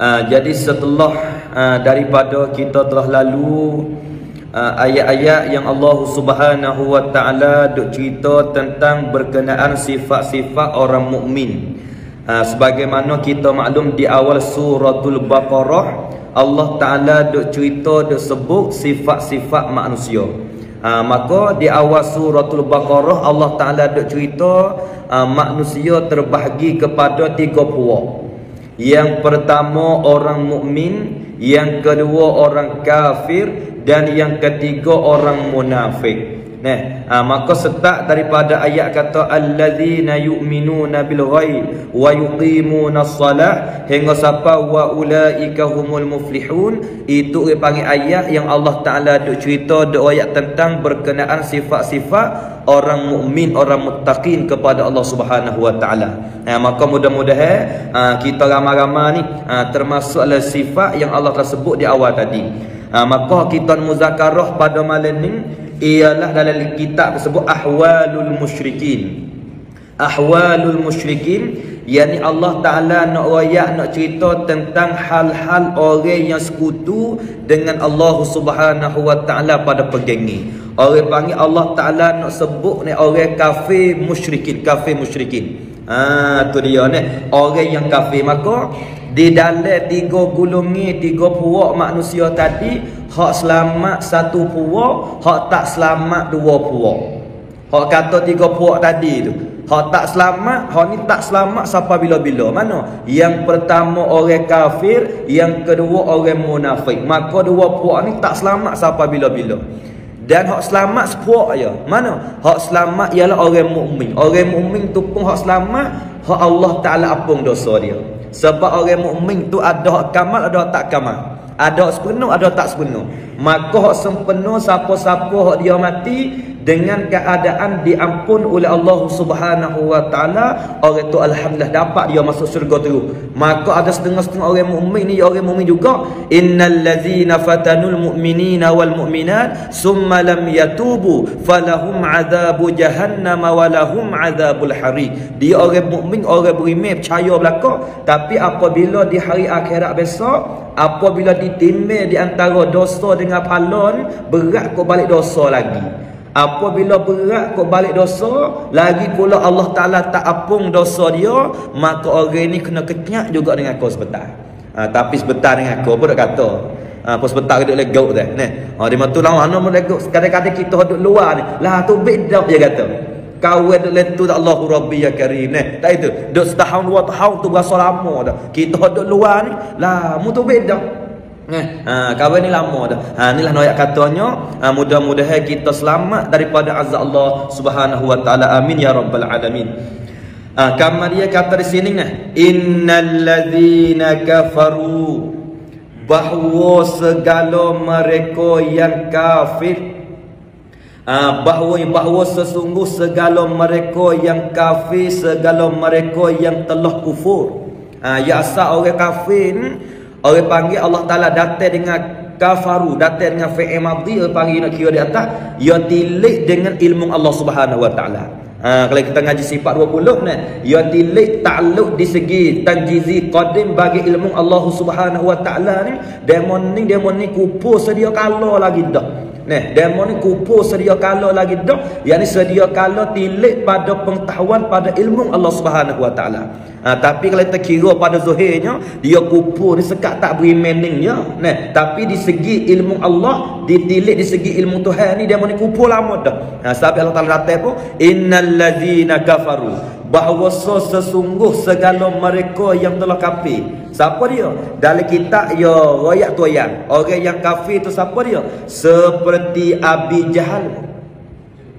Uh, jadi setelah uh, daripada kita telah lalu uh, ayat-ayat yang Allah Subhanahu wa taala duk cerita tentang berkenaan sifat-sifat orang mukmin. Uh, sebagaimana kita maklum di awal suratul Baqarah Allah taala duk cerita duk sebut sifat-sifat manusia. Uh, maka di awal suratul Baqarah Allah taala duk cerita uh, manusia terbahagi kepada tiga puak. Yang pertama orang mukmin, yang kedua orang kafir dan yang ketiga orang munafik. Nah, ha, maka setak daripada ayat kata alladzina yu'minuna bil ghaib wa yuqimuna shalah hingga sampai wa ulaika humul muflihun itu dia panggil ayat yang Allah Taala duk cerita duk ayat tentang berkenaan sifat-sifat orang mukmin orang muttaqin kepada Allah Subhanahu wa taala. Ha, maka mudah-mudahan ha, kita ramai-ramai ni ha, termasuk adalah sifat yang Allah telah sebut di awal tadi. Ha, maka kita muzakarah pada malam ni ialah dalam kitab tersebut ahwalul musyrikin. Ahwalul musyrikin yakni Allah Taala nak royak nak cerita tentang hal-hal orang yang sekutu dengan Allah Subhanahu wa taala pada pegangi orang panggil Allah Taala nak sebut ni orang kafir musyrikin kafir musyrikin. Ha tu dia ni. Orang yang kafir. Maka di dalam tiga gulungi tiga puak manusia tadi hak selamat satu puak hak tak selamat dua puak. Hak kata tiga puak tadi tu hak tak selamat hak ni tak selamat sampai bila-bila. Mana? Yang pertama orang kafir yang kedua orang munafik. Maka dua puak ni tak selamat sampai bila-bila. Dan hak selamat sepuak ya. Mana? Hak selamat ialah orang mukmin. Orang mukmin tu pun hak selamat hak Allah Taala apung dosa dia sebab orang mukmin tu ada kamal, ada tak kamal. Ada sepenuh, ada tak sepenuh. Maka hak sempurna siapa-siapa hak dia mati dengan keadaan diampun oleh Allah Subhanahu wa taala orang tu alhamdulillah dapat dia masuk syurga terus maka ada setengah-setengah orang mukmin ni orang mukmin juga. Innal ladzina fatanul mu'minina wal mu'minat summa lam yatubu falahum adzabu jahannam wa lahum adzabul hari. Dia orang mukmin orang beriman percaya belaka. Tapi apabila di hari akhirat besok apabila ditimbang di antara dosa dengan pahala berat kau balik dosa lagi. Apabila berat kau balik dosa Lagi pula Allah Ta'ala tak apung dosa dia Maka orang ni kena kenyak juga dengan kau sebentar. Ha, Tapi sebentar dengan kau pun tak kata. Ha, Apa sebentar duduk legok tu ni. Ha, Dia mahu tulang mana pun legok Kadang-kadang kita duduk luar ni Lah tu beda dia kata. Kau duduk letu tak Allahu Rabbi ya Karim ni. Tak itu. Duduk setahun dua tahun tu berasa lama dah. Kita duduk luar ni Lah mu tu Eh, ha, kawan ni lama dah. Ha, inilah ayat katanya, ha, mudah-mudahan kita selamat daripada azab Allah Subhanahu wa taala. Amin ya rabbal alamin. Ha, kamar dia kata di sini nah, innal ladzina kafaru bahawa segala mereka yang kafir Ha, bahawa bahawa sesungguh segala mereka yang kafir segala mereka yang telah kufur ha, ya asal orang kafir Orang panggil Allah Ta'ala datang dengan kafaru, datang dengan fi'il madhi, orang panggil nak kira di atas, ia tilik dengan ilmu Allah Subhanahu Wa Ta'ala. Ha, kalau kita ngaji sifat 20 ni, ia tilik takluk di segi tanjizi qadim bagi ilmu Allah Subhanahu Wa Ta'ala ni, demon ni, demon ni kupur sedia kalau lagi dah. Nah, demo ni kupu sedia kala lagi dah. Yang ni sedia kala tilik pada pengetahuan pada ilmu Allah Subhanahu Wa Taala. Ha, tapi kalau kita kira pada zahirnya, dia kupu ni sekat tak beri meaningnya. Nah, tapi di segi ilmu Allah, ditilik di segi ilmu Tuhan ni demo ni kupu lama dah. Ha, sampai Allah Taala kata apa? Innal ladzina kafaru bahawa sesungguh segala mereka yang telah kafir. Siapa dia? Dalam kitab ya royak tu ayat. Orang yang kafir tu siapa dia? Seperti Abi Jahal.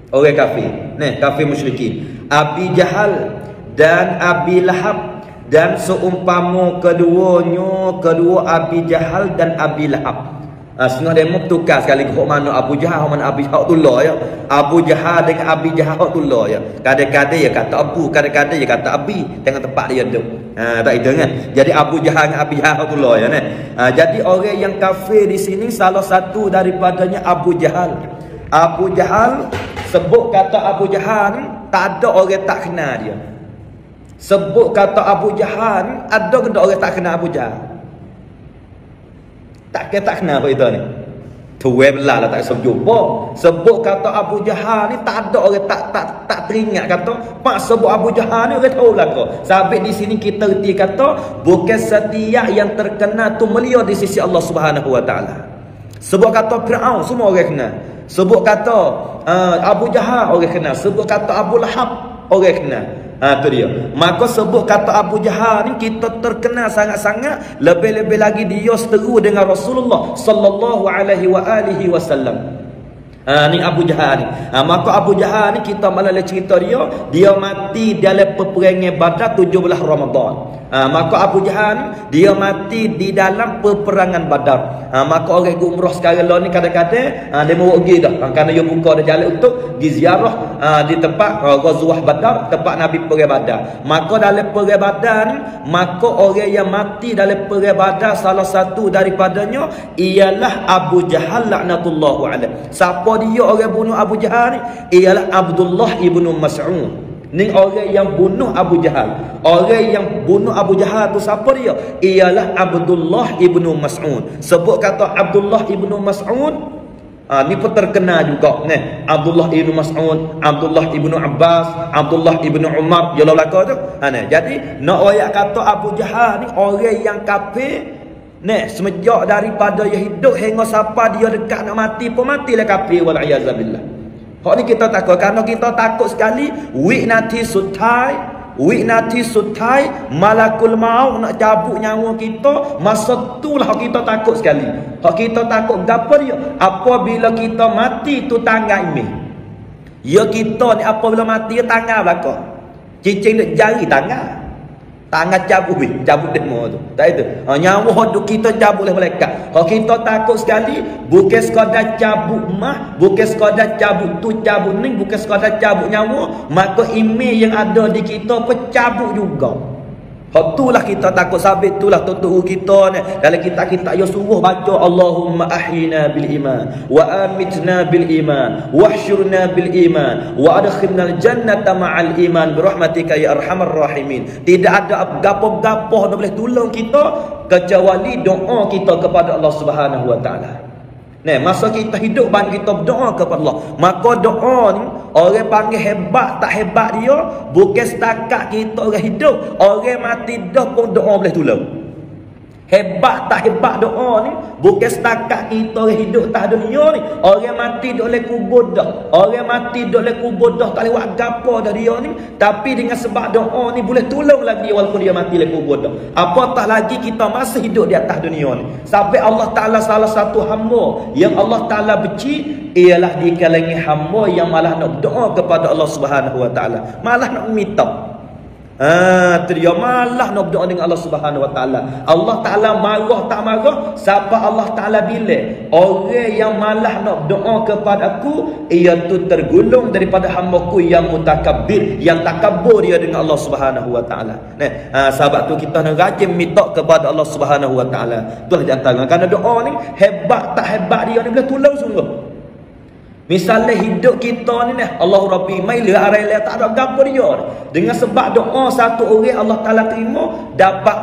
Orang kafir. Ni kafir musyrikin. Abi Jahal dan Abi Lahab dan seumpama keduanya kedua Abi Jahal dan Abi Lahab Ha, setengah demo tukar sekali ke mana Abu Jahal mana Abu Jahal tullah ya. Abu Jahal dengan Abi Jahal tullah ya. Kadang-kadang ya kata Abu, kadang-kadang ya kata Abi dengan tempat dia duduk. Ha, tak itu kan. Jadi Abu Jahal dengan Abi Jahal tullah ya. Ha, jadi orang yang kafir di sini salah satu daripadanya Abu Jahal. Abu Jahal sebut kata Abu Jahal tak ada orang tak kenal dia. Sebut kata Abu Jahal ada ke orang tak kenal Abu Jahal? Tak kira tak kenal kita ni. Tuwe belah lah tak jumpa. Sebut kata Abu Jahal ni tak ada orang tak tak tak teringat kata. Pak sebut Abu Jahal ni orang tahu lah kau. Sampai di sini kita reti kata bukan setiap yang terkenal tu mulia di sisi Allah Subhanahu Wa Taala. Sebut kata Firaun semua orang kenal. Sebut kata uh, Abu Jahal orang kenal. Sebut kata Abu Lahab orang kenal. Ha tu dia. Maka sebut kata Abu Jahal ni kita terkenal sangat-sangat lebih-lebih lagi dia seteru dengan Rasulullah sallallahu alaihi wa alihi wasallam. Ha ni Abu Jahal ni. Ha maka Abu Jahal ni kita malah cerita dia, dia mati dalam peperangan Badar 17 Ramadan. Ha, maka Abu Jahal dia mati di dalam peperangan Badar. Ha, maka orang yang umrah sekarang lah ni kadang-kadang ha, dia mau pergi dah. Ha, kerana dia buka dah jalan untuk pergi ziarah ha, di tempat ha, Ghazwah Badar, tempat Nabi pergi Badar. Maka dalam pergi Badar ni, maka orang yang mati dalam pergi Badar salah satu daripadanya ialah Abu Jahal laknatullahu alaih. Siapa dia orang bunuh Abu Jahal ni? Ialah Abdullah ibnu Mas'ud. Ni orang yang bunuh Abu Jahal. Orang yang bunuh Abu Jahal tu siapa dia? Ialah Abdullah ibnu Mas'ud. Sebut kata Abdullah ibnu Mas'ud. Ha, ni pun terkenal juga. Ni. Abdullah ibnu Mas'ud. Abdullah ibnu Abbas. Abdullah ibnu Umar. Yalah belakang tu. Ha, ni. Jadi nak ayat kata Abu Jahal ni orang yang kafir. Ni semenjak daripada dia hidup hingga siapa dia dekat nak mati pun matilah kafir. Wal'iyazabillah. Hak ni kita takut kerana kita takut sekali week nanti sutai week nanti sutai malakul maut nak cabut nyawa kita masa itulah kita takut sekali. Hak kita takut gapo dia? Apabila kita mati tu tangga ini. Ya kita ni apabila mati ya tangga belaka. Cicing dek jari tangga. Tangan cabut weh, cabut demo tu. Tak itu. Ha, nyawa tu kita cabut oleh malaikat. Kalau kita takut sekali, bukan sekadar cabut mah, bukan sekadar cabut tu cabut ni, bukan sekadar cabut nyawa, maka email yang ada di kita pecabut juga. Hak itulah kita takut sabit itulah tutuh kita ni. Dalam kita kita ya suruh baca Allahumma ahyina bil iman wa amitna bil iman wahsyurna bil iman wa adkhilna al jannata ma'al iman bi rahmatika ya arhamar rahimin. Tidak ada gapo-gapo yang boleh tolong kita kecuali doa kita kepada Allah Subhanahu wa taala. Nah, masa kita hidup banyak kita berdoa kepada Allah. Maka doa ni orang panggil hebat tak hebat dia bukan setakat kita orang hidup, orang mati dah pun doa boleh tolong. Hebat tak hebat doa ni? Bukan setakat kita orang hidup tak dunia ni. Orang mati duduk oleh kubur dah. Orang mati duduk oleh kubur dah Tak lewat gapa dah dia ni. Tapi dengan sebab doa ni Boleh tolong lagi walaupun dia mati oleh kubur dah. Apa tak lagi kita masih hidup di atas dunia ni? Sampai Allah Ta'ala salah satu hamba Yang Allah Ta'ala benci Ialah di kalangan hamba yang malah nak doa kepada Allah Subhanahu Wa Ta'ala. Malah nak minta Ha, tu dia malah nak berdoa dengan Allah Subhanahu Wa Taala. Allah Taala marah tak marah? Siapa Allah Taala bila? Orang yang malah nak berdoa kepada aku, ia tu tergulung daripada hamba-Ku yang mutakabbir, yang takabur dia dengan Allah Subhanahu Wa Taala. Nah, ha, sahabat tu kita nak rajin minta kepada Allah Subhanahu Wa Taala. Itulah jantan. Kerana doa ni hebat tak hebat dia ni boleh tolong sungguh. Misalnya hidup kita ni ni Allah Rabbi maila araya tak ada gapo dia. Dengan sebab doa satu orang Allah Taala terima dapat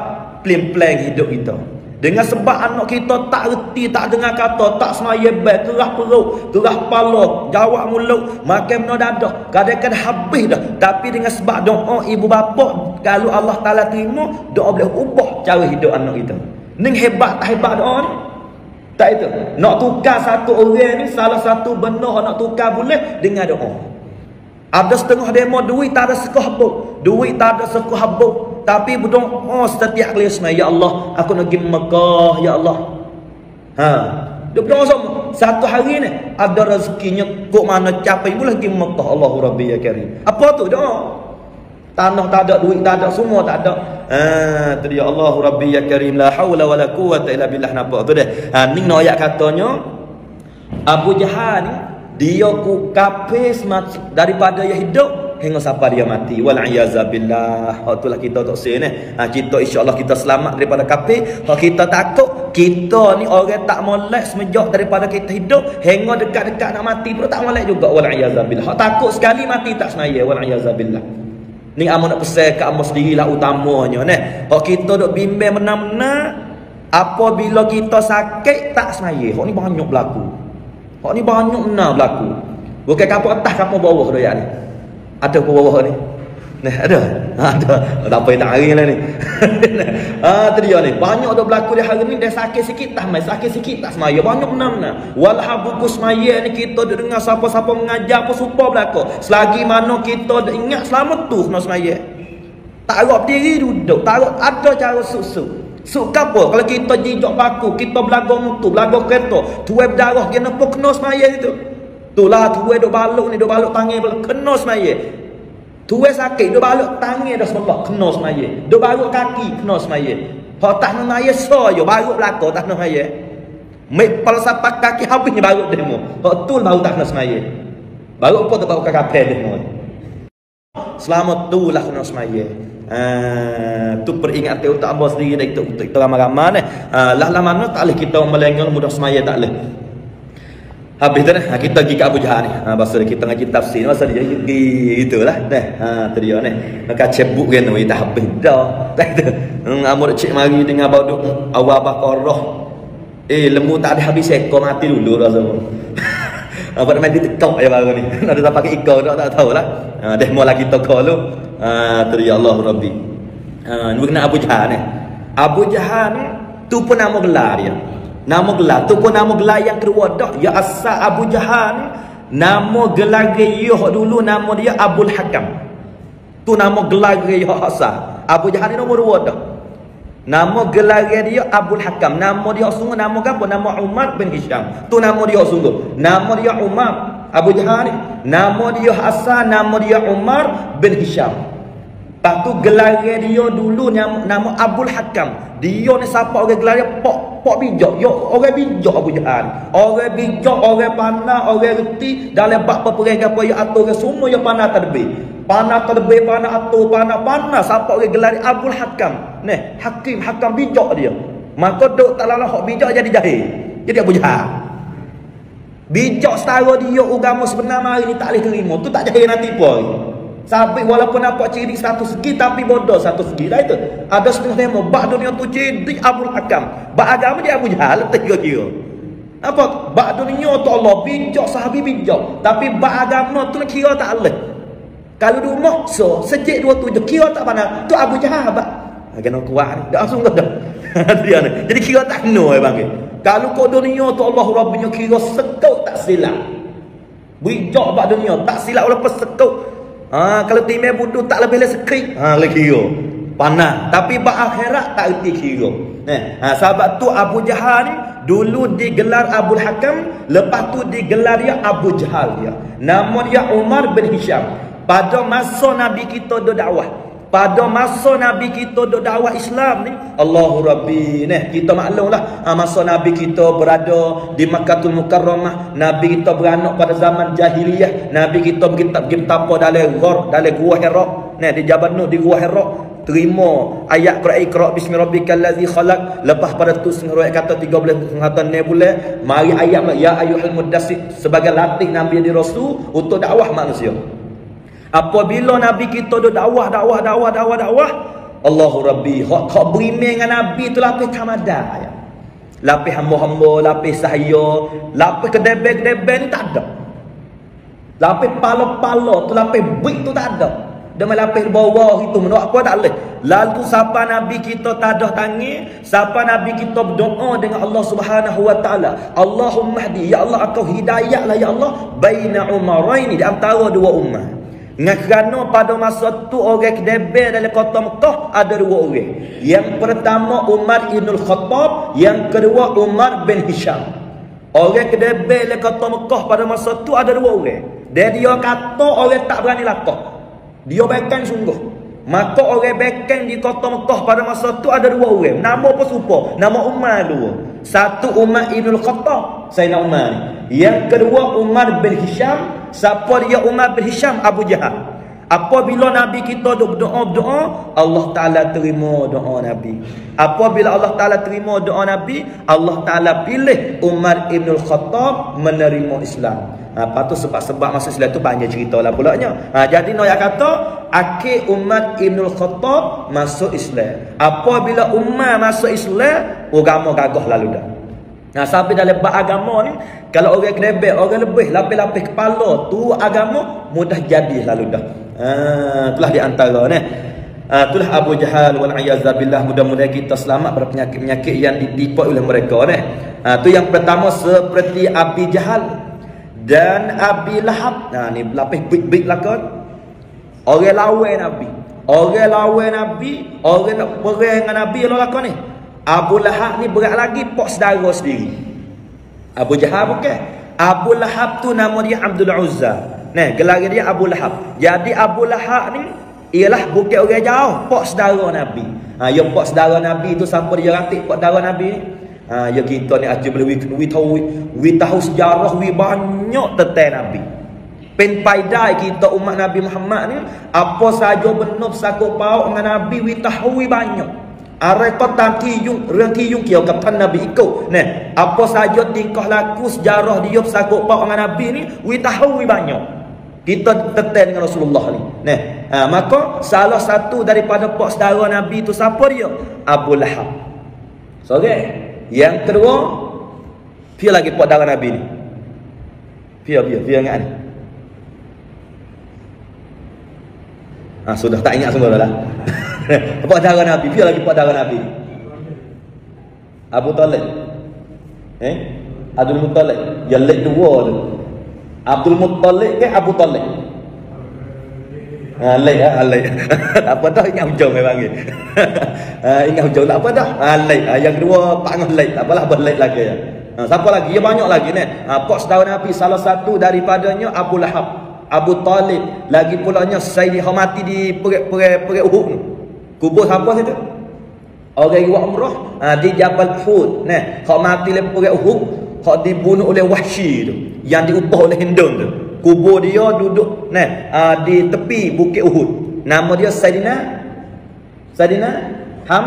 plan-plan hidup kita. Dengan sebab anak kita tak reti, tak dengar kata, tak semaya baik, kerah perut, kerah kepala, jawab mulut, makan benda dadah. Kadang-kadang habis dah. Tapi dengan sebab doa ibu bapa, kalau Allah Ta'ala terima, doa boleh ubah cara hidup anak kita. Ini hebat tak hebat doa ni? Tak itu. Nak tukar satu orang ni salah satu benda nak tukar boleh dengan doa. Ada setengah demo duit tak ada sekuh habuk. Duit tak ada sekuh habuk. Tapi berdoa setiap kali semai. Ya Allah, aku nak pergi Mekah. Ya Allah. Ha. Dia berdoa sama. Satu hari ni ada rezekinya kok mana capai boleh pergi Mekah. Allahu Rabbi ya Karim. Apa tu doa? Tanah tak ada, duit tak ada, semua tak ada. Ha, tu dia Allah Rabbi ya Karim la haula wala quwata illa billah. Nampak tu dia. Ha ni no ayat katanya Abu Jahal ni dia ku kafir daripada dia hidup hingga sampai dia mati. Wal iazabillah ha itulah kita tak say ni ha kita insyaallah kita selamat daripada kafir ha kita takut kita ni orang tak molek semenjak daripada kita hidup hingga dekat-dekat nak mati pun tak molek juga. Wal iazabillah ha takut sekali mati tak senaya wal iazabillah Ni amo nak pesan ke amo sendirilah utamanya ni. Hak kita dok bimbing benar-benar Apabila kita sakit tak semaya. Hak ni banyak berlaku. Hak ni banyak benar berlaku. Bukan kapal atas kapal bawah dia ni. Ada kapal bawah ni. Nah, ada. Ada. Tak apa tak lah ni. ah, tu dia ni. Banyak dah berlaku di hari ni dia sakit sikit tak mai, sakit sikit tak semaya. Banyak benar-benar. Walah buku semaya ni kita duk dengar siapa-siapa mengajar apa supa berlaku. Selagi mana kita ingat selamat tu kena semaya. Tak harap diri duduk, tak harap ada cara susu. Suk apa? Kalau kita jijak baku, kita belaga mutu, belaga kereta, tuai berdarah kena pun kena semaya itu. Itulah tuai duk baluk ni, duk baluk tangan kena semaya. Tuai sakit, duk baluk tangan dah sebelah, kena semaya. Duk baluk kaki, kena semaya. Hak tak nak maya so yo, baru belaka tak nak maya. Mek pala sapak kaki habisnya baru demo. Hak tu baru tak kena semaya. Baru apa tu baru kakak demo. Selamat tu lah kena semaya. Uh, tu peringatan untuk Allah sendiri untuk kita ramai-ramai ni. Uh, lah lah mana tak boleh kita melenggang mudah semaya tak boleh. Habis tu ha, kita pergi ke Abu Jahal ni. Ha, bahasa kita ngaji tafsir. Masa dia pergi itulah. Nah, ha, tu dia ni. Maka cebuk kan kita habis dah. Tak tu. Hmm, amur cik mari dengan bau awal bakarah. Eh, lembu tak ada habis ekor mati dulu rasa. Apa nak mati tekok ya baru ni. Nak ada pakai ikau tak tak tahu lah. Ha, dah mula kita call lu. Ha, tu ya Allah Rabbi. Ha, ni Abu Jahal ni. Abu Jahal ni tu pun nama gelar dia. Nama gelar tu pun nama gelar yang kedua dah. Ya Asa Abu Jahal nama gelar dia dulu nama dia Abul Hakam. Tu nama gelar dia Asa. Abu Jahal ni nombor dua dah. Nama gelar dia Abul Hakam. Nama dia sungguh nama apa? Nama Umar bin Hisham. Tu nama dia sungguh. Nama dia Umar. Abu Jahal. Nama dia Hasan. Nama dia Umar bin Hisham. Lepas tu gelar dia dulu nama, nama Abul Hakam. Dia ni siapa orang gelar dia? Pok, pok bijak. Yo, orang bijak Abu Jahal. Orang bijak, orang panah, orang reti. Dalam bak peperang apa yang atur semua yang panah terbih. Panah terlebih, panah atur, panah panah. Siapa orang gelar Abul Hakam. Ni, hakim, hakam bijak dia. Maka duk tak lalah hak bijak jadi jahil. Jadi Abu Jahal. Bijak setara dia agama sebenar mari ni tak boleh terima. Tu tak jahil nanti pun. Sabit walaupun nampak ciri satu segi tapi bodoh satu segi. Dah itu. Ada setengah demo. Bak dunia tu ciri Abul Hakam. Bak agama dia Abu Jahal. Tiga kira. Apa? Bak dunia tu Allah bijak sahabi bijak. Tapi bak agama tu kira tak boleh. Kalau dia maksa, sejak dua tujuh, kira tak mana? Tu Abu Jahal, Pak. Ha, kena kuat ni. Dah langsung dah. Dia. Jadi kira tak kena, ya bang. Kalau kau dunia tu Allah Rabbinya kira sekut tak silap. Bijak bak dunia, tak silap walaupun sekut. Ha, kalau timai budu tak lebih lebih sekrik. Ha, lagi kira. Panah. Tapi bak akhirat tak erti kira. Eh, ha, sahabat tu Abu Jahal ni, dulu digelar Abu Hakam, lepas tu digelar dia Abu Jahal dia. Nama dia Umar bin Hisham pada masa Nabi kita do dakwah pada masa Nabi kita do dakwah Islam ni Allahu Rabbi nah kita maklumlah ha, masa Nabi kita berada di Makkahul Mukarramah Nabi kita beranak pada zaman jahiliyah. Nabi kita pergi betapa dalam ghor dalam gua Hira. Nah di Jabal Nur di gua Hira. Terima ayat Quran Iqra bismi rabbikal ladzi khalaq. Lepas pada tu ayat kata 13 kata ni bulan mari ayat ya ayyuhal mudassir sebagai latih Nabi di Rasul untuk dakwah manusia Apabila Nabi kita duk dakwah, dakwah, dakwah, dakwah, dakwah, Allahu Rabbi, hak hak berimeh dengan Nabi tu lapis tamada ya. Lapis hamba-hamba, lapis sahaya, lapis kedebel-kedebel ni tak ada. Lapis pala-pala tu lapis bik tu tak ada. Dia lapis bawah itu menurut apa tak boleh. Lalu siapa Nabi kita tak ada tangi, siapa Nabi kita berdoa dengan Allah Subhanahu wa taala. Allahumma hdi ya Allah aku hidayahlah ya Allah baina umaraini di antara dua umat. Dengan kerana pada masa tu orang kedebel dalam kota Mekah ada dua orang. Yang pertama Umar Ibn Khattab, yang kedua Umar bin Hisham. Orang kedebel dalam kota Mekah pada masa tu ada dua orang. Dan dia kata orang tak berani lakah. Dia bekang sungguh. Maka orang bekang di kota Mekah pada masa tu ada dua orang. Nama apa serupa? Nama Umar dua. Satu Umar Ibn Khattab, Sayyidina Umar. Yang kedua Umar bin Hisham, Siapa dia Umar bin Hisham Abu Jahal. Apabila Nabi kita berdoa-doa, Allah Ta'ala terima doa Nabi. Apabila Allah Ta'ala terima doa Nabi, Allah Ta'ala pilih Umar Ibn Khattab menerima Islam. Ha, lepas tu sebab-sebab masuk Islam tu banyak cerita lah pulaknya. Ha, jadi nak kata, akhir umat Ibn Khattab masuk Islam. Apabila umat masuk Islam, agama gagah lalu dah. Nah, sampai dalam bab agama ni, kalau orang kedebek, orang lebih lapis-lapis kepala, tu agama mudah jadi lalu dah. Ha, itulah di antara ni. Ha, itulah Abu Jahal wal billah mudah-mudahan kita selamat dari penyakit-penyakit yang ditipu oleh mereka ni. Ha, tu yang pertama seperti Abi Jahal dan Abi Lahab. Nah ni lapis big-big lah kan. Orang lawan Nabi. Orang lawan Nabi, orang nak perang dengan Nabi lo lakon ni. Abu Lahab ni berat lagi pok saudara sendiri. Abu Jahal bukan. Abu Lahab tu nama dia Abdul Uzza. Nah, gelar dia Abu Lahab. Jadi Abu Lahab ni ialah bukan orang jauh, pok saudara Nabi. Ha, yang pok saudara Nabi tu siapa dia ratik pok saudara Nabi ni? Ha, ya kita ni aja boleh we tahu we tahu sejarah we banyak tentang Nabi. Pen paidai kita umat Nabi Muhammad ni apa saja benar sakut pauk dengan Nabi we tahu we banyak. Are kota tiyung rang tiyung kio kapan Nabi ikut. Nah, apa saja tingkah laku sejarah dia sakut pauk dengan Nabi ni we tahu we banyak. Kita tetap dengan Rasulullah ni. Nah, ha, maka salah satu daripada pak saudara Nabi tu siapa dia? Abu Lahab. So, okay. Yang kedua, dia lagi buat darah Nabi ni. Dia, dia, dia ingat ni. Ha, sudah tak ingat semua lah. buat darah Nabi, dia lagi buat darah Nabi. Abu Talib. Eh? Abdul Muttalib. Yang lek dua tu. Abdul Muttalib ke Abu Talib? Ha, lek ha, lek. apa dah ingat hujung mai panggil. ha, ingat hujung tak apa dah. Ha, lek. Ha, yang kedua pak ngah lek. Tak apalah berlek lagi ya. Ha, siapa lagi? Ya banyak lagi ni. Ha, pak setahun Nabi salah satu daripadanya Abu Lahab. Abu Talib. Lagi pulanya Sayyidi Hamati di perik-perik Uhud ni. Kubur siapa situ? Orang yang umrah ha, di Jabal Uhud. Nah, hak mati le perik Uhud, hak dibunuh oleh Wahsy tu, yang diubah oleh Hindun tu kubur dia duduk nah uh, di tepi bukit Uhud. Nama dia Saidina? Saidina? Ham?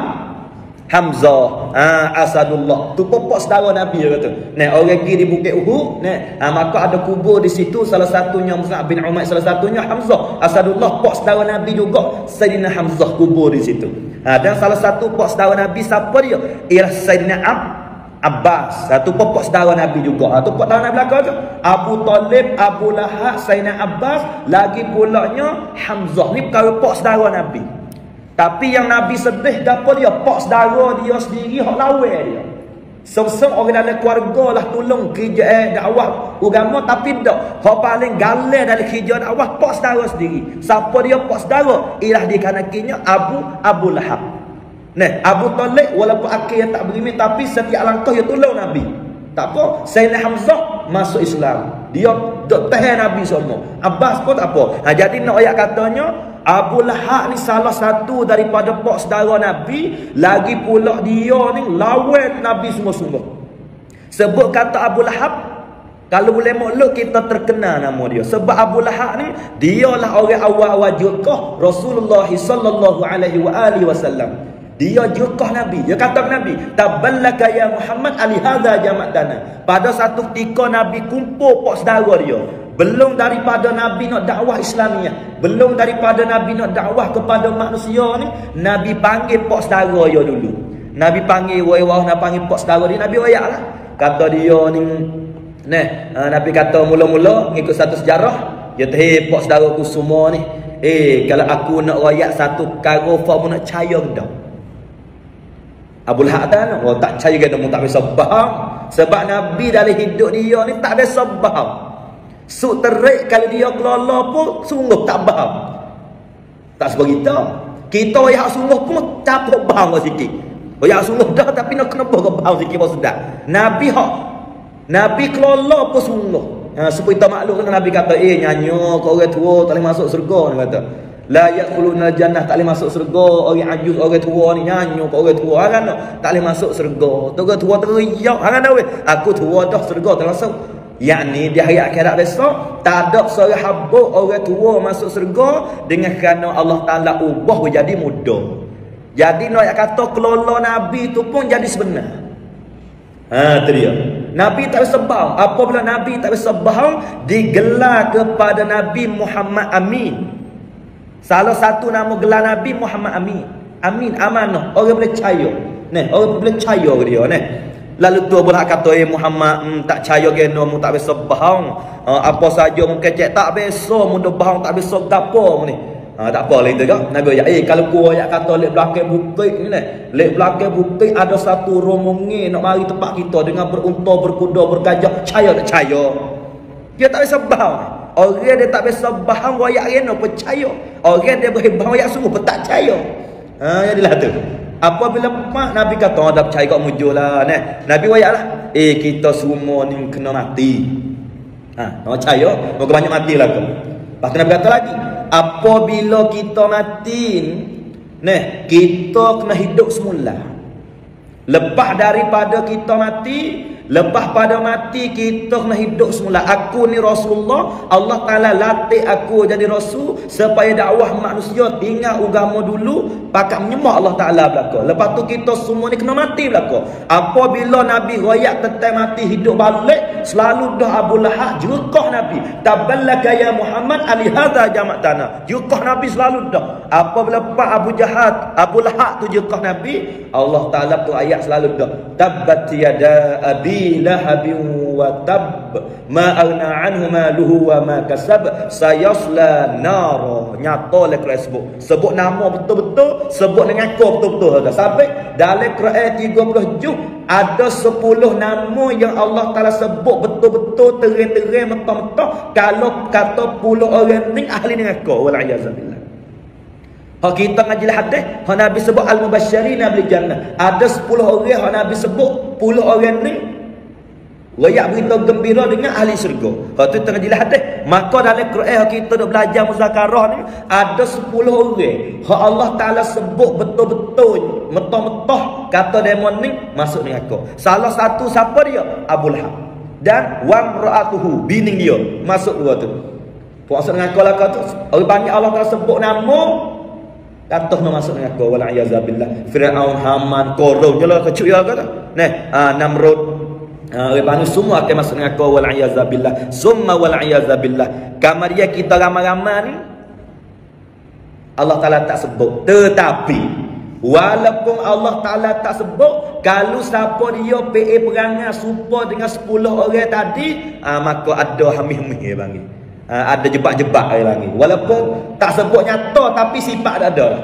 Hamzah. Uh, Asadullah. Tu popok saudara Nabi dia kata. Nah orang pergi di bukit Uhud nah uh, maka ada kubur di situ. Salah satunya Mus'ab bin Umair salah satunya Hamzah. Asadullah pok saudara Nabi juga. Saidina Hamzah kubur di situ. Uh, dan salah satu pok saudara Nabi siapa dia? Ialah Saidina Ab Abbas. Satu pokok saudara Nabi juga. Satu pokok saudara Nabi belakang tu. Abu Talib Abu Lahab Sayyidina Abbas. Lagi pulaknya Hamzah. Ni perkara pokok saudara Nabi. Tapi yang Nabi sedih dapat dia? Pokok saudara dia sendiri hak lawa dia. Semua orang dalam keluarga lah tolong kerja eh, dakwah agama tapi tak. Hak paling galah dalam kerja dakwah pokok saudara sendiri. Siapa dia pokok saudara? Ialah di kanan Abu Abu Lahab Nah, Abu Talib walaupun akhir yang tak berimit tapi setiap langkah dia tolong Nabi. Tak apa, Sayyidina Hamzah masuk Islam. Dia tahan Nabi semua. Abbas pun tak apa. Ha, jadi nak ayat katanya Abu Lahab ni salah satu daripada pak saudara Nabi, lagi pula dia ni lawan Nabi semua-semua. Sebut kata Abu Lahab kalau boleh makluk kita terkenal nama dia. Sebab Abu Lahab ni dialah orang awal-awal jukah Rasulullah wasallam. Dia jukah Nabi. Dia kata Nabi, "Taballaka ya Muhammad ali hadza jama'tana." Pada satu ketika Nabi kumpul pak saudara dia. Belum daripada Nabi nak dakwah Islamiah, belum daripada Nabi nak dakwah kepada manusia ni, Nabi panggil pak saudara dia dulu. Nabi panggil wahai nak panggil pak saudara dia, Nabi lah. Kata dia ni Nah, Nabi kata mula-mula ngikut satu sejarah, dia tahu pak saudara ku semua ni. Eh, kalau aku nak royak satu karo fa nak caya dah. Abu tak oh, tak percaya mu tak bisa faham. Sebab Nabi dalam hidup dia ni tak ada faham. Su terik kalau dia kelola pun sungguh tak faham. Tak sebab kita kita yang sungguh pun capuk faham sikit. Oh yang sungguh dah tapi nak kena faham sikit pun sudah Nabi hak Nabi kelola pun sungguh. Ha, supaya kita maklum kan Nabi kata eh nyanyi kau orang tua tak boleh masuk surga ni kata La yaquluna jannah tak boleh masuk surga. Orang ajuz orang tua ni nyanyi ke orang tua kan tak? Boleh masuk surga. Tu orang tua teriak kan weh aku tua dah surga tak masuk yakni di hari akhirat besok tak ada seorang hamba orang tua masuk surga dengan kerana Allah Taala ubah menjadi muda. Jadi nak kata kelola nabi tu pun jadi sebenar. Ha dia. Nabi tak bersebah. Apabila Nabi tak bersebah digelar kepada Nabi Muhammad Amin. Salah satu nama gelar Nabi Muhammad Amin. Amin amanah. Orang boleh percaya. Nah, orang boleh percaya ke dia nah. Lalu tu boleh kata eh Muhammad hmm, tak percaya geno mu tak bersebah. Uh, apa saja mungkin cek tak biasa mu dah bahang tak biasa gapo ni. Ha, tak apa itu kan. Nabi ya, eh kalau gua ayat kata lek belakang bukit ni lah. Lek belakang bukit ada satu rombongan nak mari tempat kita dengan berunta, berkuda, bergajah. Caya tak caya? Dia tak bisa bahang. Orang dia tak bisa bahang wayak rena percaya. Orang dia berhibah wayak sungguh pun tak percaya. Ha, jadilah tu. Apabila mak Nabi kata, oh, dah percaya kau mujur lah. Nah, Nabi wayak lah. Eh, kita semua ni kena mati. Ha, nak percaya? Moga banyak mati lah kau. Tu Nabi kata lagi apabila kita mati nah kita kena hidup semula lepas daripada kita mati Lepas pada mati kita kena hidup semula. Aku ni Rasulullah. Allah Ta'ala latih aku jadi Rasul. Supaya dakwah manusia tinggal agama dulu. Pakat menyembah Allah Ta'ala belakang. Lepas tu kita semua ni kena mati belakang. Apabila Nabi royak tentang mati hidup balik. Selalu dah Abu Lahab jurkah Nabi. Taballaka ya Muhammad alihada jamak tanah. Jurkah Nabi selalu dah. Apabila Pak Abu Jahat. Abu Lahab tu jurkah Nabi. Allah Ta'ala tu ayat selalu dah. Tabbat tiada abi abi lahabin wa tab ma aghna anhu maluhu wa ma kasab sayasla nar. Nyata le Quran sebut. Sebut nama betul-betul sebut dengan kau betul-betul sampai dalam Quran 30 juz ada 10 nama yang Allah Taala sebut betul-betul terang-terang mentah-mentah. Kalau kata puluh orang ni ahli dengan kau wal iazabillah Hak kita ngaji hadis, hak Nabi sebut al-mubasysyirin bil jannah. Ada 10 orang hak Nabi sebut 10 orang ni Wayak berita gembira dengan ahli syurga. Kalau tu tengah jelas hadis. Maka dalam Quran kita dah belajar muzakarah ni. Ada 10 orang. Hak Allah Ta'ala sebut betul-betul. Metah-metah kata demon ni masuk dengan aku. Salah satu siapa dia? Abu Lahab. Dan wam ra'atuhu. Bining dia. Masuk dua tu. Puasa dengan aku lah kata. Orang banyak Allah Ta'ala sebut nama. Kata nak masuk dengan aku. Wala'iyyazabillah. Fir'aun, Haman, Korong. Jelah kecuk ya kata. Nih. Uh, Namrud. Uh, orang semua akan masuk dengan kau. Summa wal iazabillah. Kamar dia kita ramai-ramai ni Allah Taala tak sebut. Tetapi walaupun Allah Taala tak sebut, kalau siapa dia PA perangai supa dengan 10 orang tadi, uh, maka ada hamih-hamih bang. Uh, ada jebak-jebak lagi. Walaupun tak sebut nyata tapi sifat ada. Lah.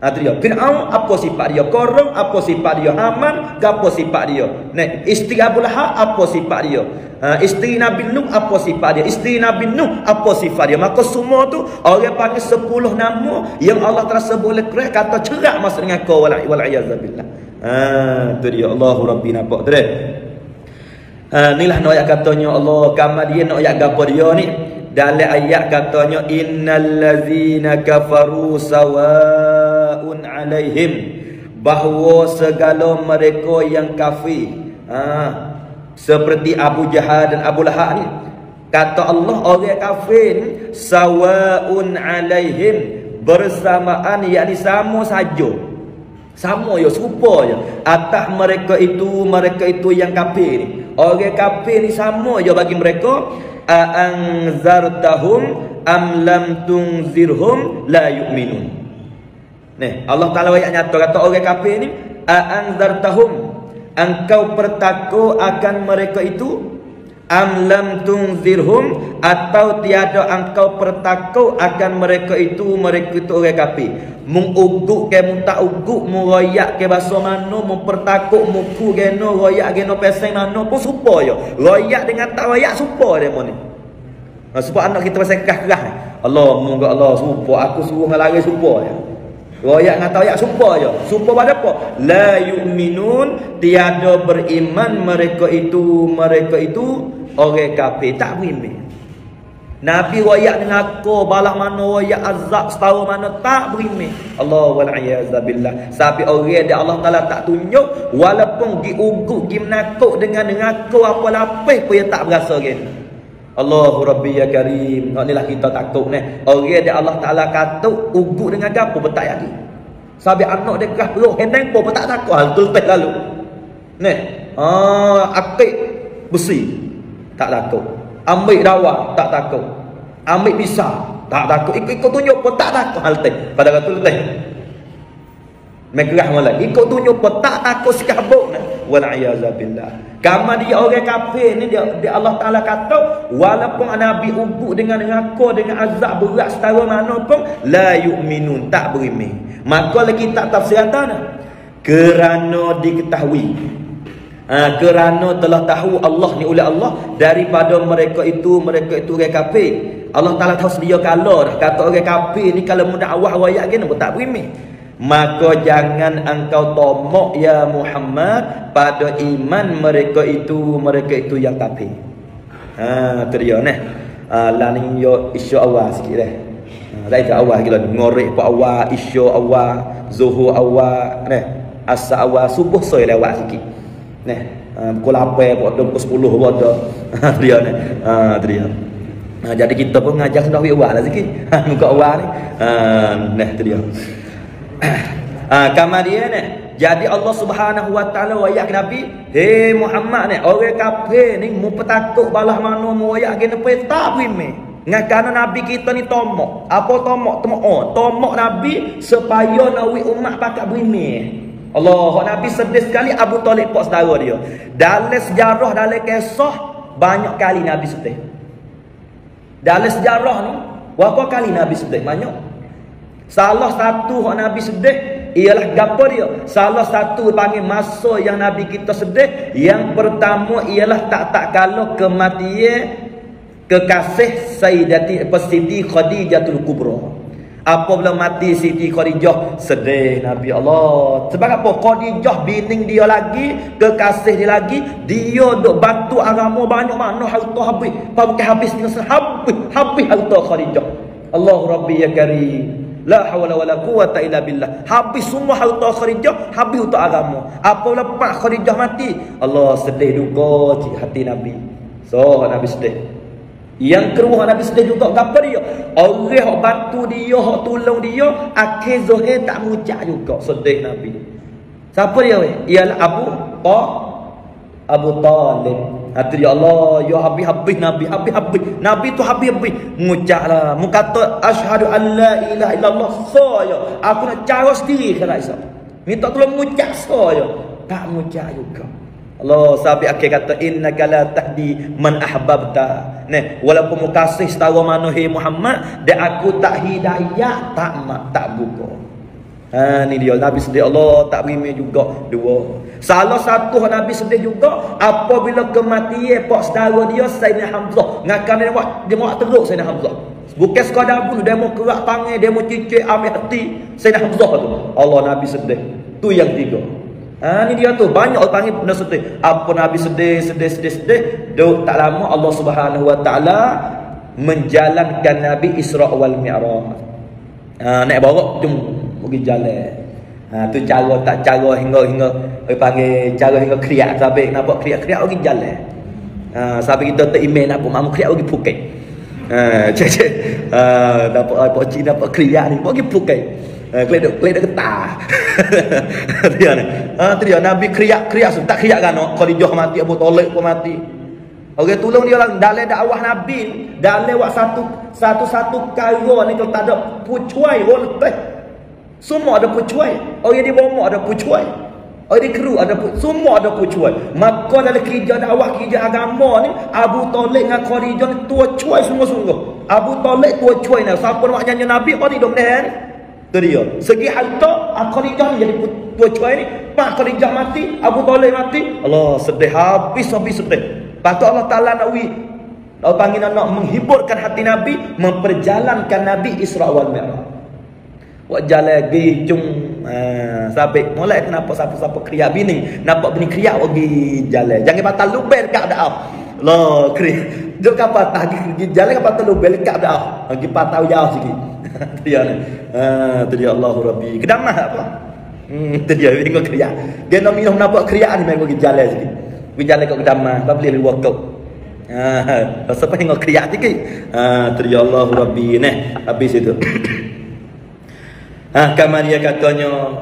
Tu dia. Firaun apa sifat dia? Korong apa sifat dia? Haman apa sifat dia? Nah, isteri Abu Lahab apa sifat dia? Ha, isteri Nabi Nuh apa sifat dia? Isteri Nabi Nuh apa sifat dia? Maka semua tu orang panggil 10 nama yang Allah Taala sebut oleh Quran kata cerak masuk dengan kau wal wal billah. Ha tu dia Allahu Rabbi nampak tu. Ha inilah ayat katanya Allah kamar dia ayat gapo dia ni dalam ayat katanya innal ladzina kafaru sawa sawaun alaihim. Bahawa segala mereka yang kafir ha, seperti Abu Jahal dan Abu Lahab ni kata Allah orang kafir sawaun alaihim bersamaan yakni sama saja. Sama ya serupa je. Atas mereka itu mereka itu yang kafir ni. Orang kafir ni sama je bagi mereka. Anzartahum am lam tunzirhum la yu'minun Nih, Allah Taala ayat nyata kata orang kafir ni, "A'anzartahum?" Engkau pertaku akan mereka itu? Am lam tunzirhum atau tiada engkau pertaku akan mereka itu mereka itu orang kafir. Mung uguk ke mung tak uguk mung royak ke bahasa mano mung pertaku muku ke no royak ke no peseng mano pun supo yo. Royak dengan tak royak supo dia mo ni. Sebab anak kita pasal kerah-kerah Allah, moga Allah supo aku suruh ngalari supo ya. Royak dengan tayak sumpah je. Sumpah pada apa? La yu'minun tiada beriman mereka itu mereka itu orang kafir tak beriman. Nabi royak dengan aku balak mana royak azab setahun mana tak beriman. Allah wal billah. Sampai orang dia Allah Taala tak tunjuk walaupun gi ugut gi menakut dengan aku apa lapis pun dia tak berasa gini. Allahu Rabbi ya Karim. Nak inilah kita takut ni. Orang dia Allah Taala katuk ugut dengan gapo betak lagi. Sampai anak dia kerah perut henang pun tak takut hal tu lepas lalu. Ni. Ah, akik besi. Tak takut. Ambil dawa, tak takut. Ambil pisau, tak takut. Ikut-ikut tunjuk pun tak takut. Halte. Pada kata letih. Mekerah malah. Ikut tunjuk pun tak takut sekabuk. Wal'iyazabillah. Kamu dia orang kafir ni dia, dia Allah Taala kata walaupun nabi ubuk dengan neraka dengan azab berat setara mana pun la yu'minun tak beriman. Maka lagi tak tafsir kata kerana diketahui ha, kerana telah tahu Allah ni oleh Allah daripada mereka itu mereka itu orang kafir. Allah Taala tahu sedia kala dah kata orang kafir ni kalau mudah awah wayak gini tak beriman maka jangan engkau tomok ya Muhammad pada iman mereka itu mereka itu yang kafir. Ha tu dia nah ha, ni yo isya awal sikit dah ha itu awal gila ngorek pa awal isya awal zuhur awal nah asa awal subuh soi lewat sikit. Nah ha, pukul 8 pukul 10 pukul ha dia nah ha Ha, jadi kita pun ngajar sudah awal lah sikit. Muka awal ni. Ha, tu dia ha, kamar dia ni. Jadi Allah subhanahu wa ta'ala wayak Nabi Hei Muhammad ni orang kafir ni mu petakut balah mana mu wayak gini pe tak bime Dengan kerana Nabi kita ni tomok. Apa tomok? Tomok oh, Tomok Nabi supaya nawi umat pakat bime Allah Nabi sedih sekali Abu Talib pak saudara dia. Dalam sejarah dalam kisah Banyak kali Nabi sedih. Dalam sejarah ni Berapa kali Nabi sedih? Banyak Salah satu yang Nabi sedih ialah gapo dia? Salah satu panggil masa yang Nabi kita sedih, yang pertama ialah tak tak kalau kematian kekasih Sayyidati Siti Khadijatul Kubra. Apabila mati Siti Khadijah sedih Nabi Allah. Sebab apa? Khadijah bining dia lagi, kekasih dia lagi, dia duk bantu agama banyak mana harta habis. Bukan habis dengan habis, habis harta Khadijah. Allah Rabbi ya Karim. La hawla wala quwata illa billah. Habis semua harta Khadijah, habis untuk agama. Apa lepas Khadijah mati, Allah sedih duka hati Nabi. So Nabi sedih. Yang kedua Nabi sedih juga apa dia? Orang yang bantu dia, yang tolong dia, akhir Zuhair tak mengucap juga sedih Nabi. Siapa dia? Ialah Abu Ta Abu Talib. Hati ya Allah, ya habis-habis Nabi, habis-habis. Nabi tu habis-habis. Mengucaplah. Mengata, Ashadu an la ilaha illallah. Saya. Aku nak cara sendiri kalau Isa. Minta tolong mengucap saya. Tak mengucap juga. Allah sampai akhir kata innaka la tahdi man ahbabta. Nah, walaupun mu kasih setara mana Muhammad, dan aku tak hidayah, tak mak, tak buka. Ha ni dia Nabi sedih Allah tak beri juga dua. Salah satu Nabi sedih juga apabila kematian pak saudara dia Sayyidina Hamzah. Ngakan dia buat dia buat teruk Sayyidina Hamzah. Bukan sekadar bunuh mau kerak tangan dia mau cicik ambil hati Sayyidina Hamzah tu. Allah Nabi sedih. Tu yang tiga. Ha ni dia tu banyak orang panggil benda sedih. Apa Nabi sedih sedih sedih sedih. Duk tak lama Allah Subhanahu Wa Taala menjalankan Nabi Isra wal Mi'raj. Ha naik bawa jom pergi jalan. Ha tu cara tak cara hingga hingga oi panggil cara hingga kriak sampai nampak kriak-kriak pergi jalan. Ha sampai kita tak email apa mamu kriak pergi Phuket. Ha cek cek. Ha dapat apa Cina dapat kriak ni pergi Phuket. Ha klek duk klek duk getah. dia ni. Ha dia Nabi kriak-kriak tak kriak kan Khadijah mati Abu Talib pun mati. Orang tolong dia orang dalam dakwah Nabi, dalam waktu satu satu-satu kaya ni kalau tak ada pucuai, orang semua ada pucuai. Orang di bawah ada pucuai. Orang di keru ada pucuai. Semua ada pucuai. Maka dalam kerja dakwah, kerja agama ni, Abu Talib dengan Khadijah ni tua cuai sungguh-sungguh. Abu Talib tua cuai ni. Siapa nak nyanyi Nabi, orang hidup ni. Itu dia. Segi harta, Khadijah ni jadi tua cuai ni. Pak Khadijah mati, Abu Talib mati. Allah sedih habis-habis sedih. Lepas Allah Ta'ala nak wih. Allah panggil nak menghiburkan hati Nabi, memperjalankan Nabi Isra wal Mi'raj. Buat jalan pergi cung ha, Sampai mulai kenapa siapa-siapa kriak bini Nampak bini kriak pergi jalan Jangan patah lubel dekat dah Loh kriak Jom kan patah pergi jalan kan patah lubel dekat dah Pergi patah jauh sikit Dia ni ha, Itu dia Allah Rabbi Kedamah apa Hmm, itu dia tengok kriak. Dia nak minum nampak kriak ni memang pergi jalan sikit. Pergi jalan kat kedamah, tak boleh luar kau. Ha, pasal apa tengok kriak sikit. Ha, itu dia Allah Rabbi ni. Habis itu. Ha, kamar dia katanya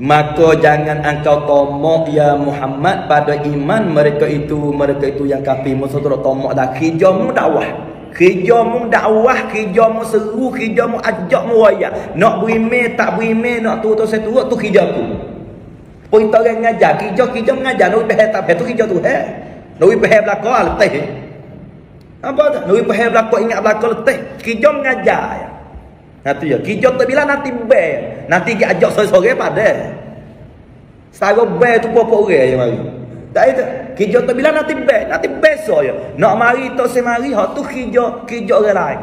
Maka jangan engkau tomok ya Muhammad pada iman mereka itu mereka itu yang kafir musuh tomok dah kijamu dakwah. Kijamu dakwah, kijamu seru, kijamu ajak mu raya. Nak berime tak berime, nak tu tu turut tu kijaku. Pun tak orang ngajar, kijau kijau mengajar, nak behel tak behel tu kijau tu he. Nak behel belakang letih. Apa tak? Nak behel belakang ingat belakang letih. Kijau mengajar ya. Nanti ya, kijau tu bila nanti be, nanti dia ajak sore-sore pada. Setara be tu apa orang yang mari. Tak itu. Kijau tu bila nanti be, nanti besok ya. Nak mari tu semari, hak tu kijau, kijau orang lain.